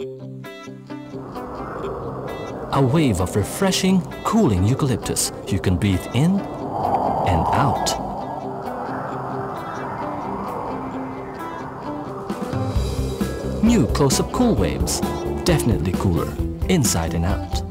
A wave of refreshing, cooling eucalyptus you can breathe in and out. New close-up cool waves, definitely cooler, inside and out.